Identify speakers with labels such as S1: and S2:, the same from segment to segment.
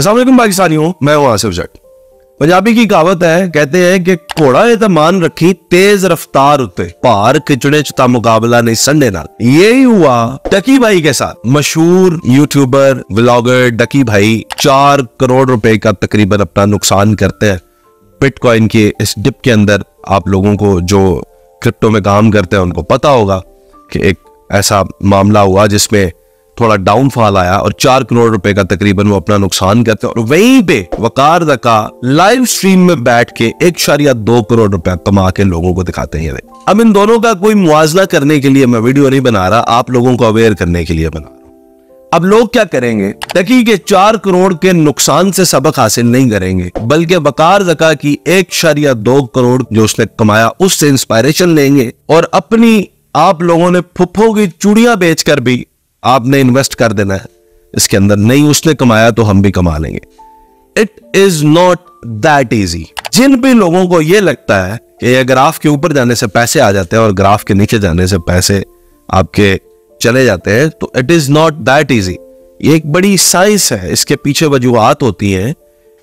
S1: असलम पाकिस्तानियों मैं हूँ आसिफ जट। पंजाबी की कहावत है कहते हैं कि घोड़ा ये मान रखी तेज रफ्तार उत्ते भार खिचड़े चा मुकाबला नहीं संडे नाल। यही हुआ डकी भाई के साथ। मशहूर यूट्यूबर व्लॉगर डकी भाई चार करोड़ रुपए का तकरीबन अपना नुकसान करते हैं। बिटकॉइन के इस डिप के अंदर आप लोगों को जो क्रिप्टो में काम करते हैं उनको पता होगा कि एक ऐसा मामला हुआ जिसमें थोड़ा डाउनफॉल आया और चार करोड़ रुपए का तकरीबन वो अपना नुकसान करते हैं। और वहीं पे वकार दका लाइव स्ट्रीम में बैठ के एक शारिया दो करोड़ रुपया कमा के लोगों को दिखाते हैं अब इन दोनों का कोई मुआवजा करने के लिए मैं वीडियो नहीं बना रहा, आप लोगों को अवेयर करने के लिए बना अब लोग क्या करेंगे? तकी के चार करोड़ के नुकसान से सबक हासिल नहीं करेंगे, बल्कि बकार जका की एक शरिया दो करोड़ जो उसने कमाया, उससे इंस्पायरेशन लेंगे। और अपनी आप लोगों ने फुफ्फो की चूड़ियाँ बेचकर भी आपने इन्वेस्ट कर देना है। इसके अंदर नहीं उसने कमाया तो हम भी कमा लेंगे। It is not that easy जिन भी लोगों को यह लगता है कि ग्राफ के ऊपर जाने से पैसे आ जाते हैं और ग्राफ के नीचे जाने से पैसे आपके चले जाते हैं तो it is not that easy ये एक बड़ी साइंस है। इसके पीछे वजूहत होती हैं।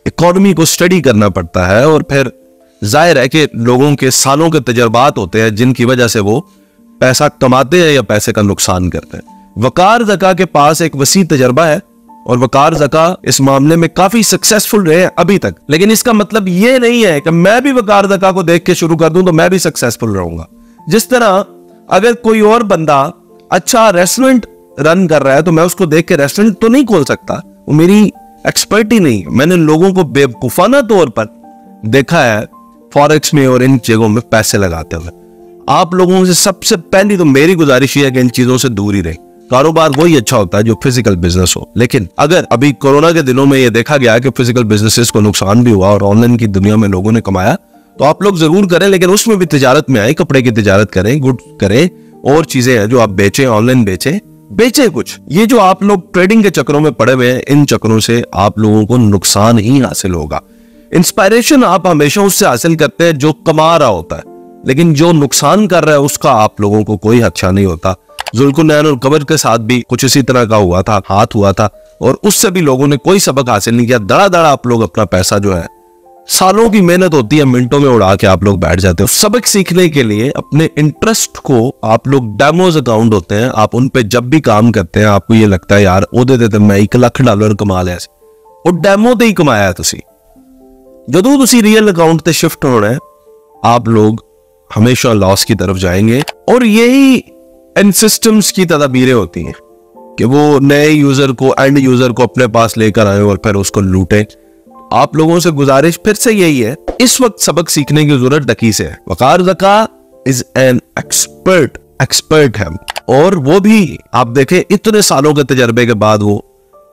S1: इकोनॉमी को स्टडी करना पड़ता है और फिर ज़ाहिर है कि लोगों के सालों के तजर्बात होते हैं, जिनकी वजह से वो पैसा कमाते हैं या पैसे का नुकसान करते हैं। वकार जका के पास एक वसी तजर्बा है और वकार जका इस मामले में काफ़ी सक्सेसफुल रहे हैं अभी तक। लेकिन इसका मतलब ये नहीं है कि मैं भी वकार जका को देख के शुरू कर दूँ तो मैं भी सक्सेसफुल रहूँगा। जिस तरह अगर कोई और बंदा अच्छा रेस्टोरेंट रन कर रहा है तो मैं उसको देख के रेस्टोरेंट तो नहीं खोल सकता। वो मेरी एक्सपर्ट ही नहीं। मैंने लोगों को बेवकूफाना तौर पर देखा है फॉरेक्स में और इन जगहों में पैसे लगाते हुए। आप लोगों से सबसे पहली तो मेरी गुजारिश है कि इन चीज़ों से दूर ही रहे। कारोबार वही अच्छा होता है जो फ़िज़िकल बिज़नेस हो। लेकिन अगर अभी कोरोना के दिनों में ये देखा गया कि फ़िज़िकल बिजनेसेस को नुकसान भी हुआ और ऑनलाइन की दुनिया में लोगों ने कमाया तो आप लोग ज़रूर करें, लेकिन उसमें भी तिजारत में आए, कपड़े की तिजारत करें, गुड करें, और चीज़ें हैं जो आप बेचें ऑनलाइन बेचें। बेचे कुछ। ये जो आप लोग ट्रेडिंग के चक्रों में पड़े हुए हैं, इन चक्रों से आप लोगों को नुकसान ही हासिल होगा। इंस्पायरेशन आप हमेशा उससे हासिल करते हैं जो कमा रहा होता है। लेकिन जो नुकसान कर रहा है, उसका आप लोगों को कोई अच्छा नहीं होता। जुल्कुनैन और कबर के साथ भी कुछ इसी तरह का हुआ था हाथ हुआ था और उससे भी लोगों ने कोई सबक हासिल नहीं किया दड़ा दड़ा आप लोग अपना पैसा जो है सालों की मेहनत होती है मिनटों में उड़ा के आप लोग बैठ जाते हो सबक सीखने के लिए अपने इंटरेस्ट को आप लोग डेमोज अकाउंट होते हैं आप उन पे जब भी काम करते हैं आपको ये लगता है यार ओदे देते मैं एक लख डॉलर कमा लिया और डेमो ਤੇ ਹੀ ਕਮਾਇਆ ਤੁਸੀਂ ਜਦੋਂ ਤੁਸੀਂ ਰੀਅਲ ਅਕਾਊਂਟ ਤੇ ਸ਼ਿਫਟ ਹੋਣਾ ਹੈ आप लोग हमेशा लॉस की तरफ जाएंगे और यही इन सिस्टम्स की तदाबीरें होती हैं कि वो नए यूज़र को एंड यूज़र को अपने पास लेकर आए और फिर उसको लूटे। आप लोगों से गुजारिश फिर से यही है, इस वक्त सबक सीखने की ज़रूरत डकी से है। वकार जका इज़ एन एक्सपर्ट एक्सपर्ट है। और वो भी, आप देखें, इतने सालों के तजर्बे के बाद वो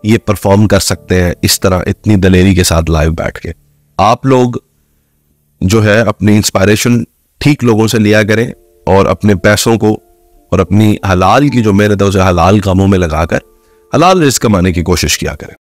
S1: ये परफॉर्म कर सकते हैं, इस तरह, इतनी दलेरी के साथ लाइव बैठ के। आप लोग जो है, अपनी इंस्पायरेशन ठीक लोगों से लिया करें और अपने पैसों को और अपनी हलाल की जो मेहनत है उसे हलाल कामों में लगाकर, हलाल रिस्क कमाने की कोशिश किया करें।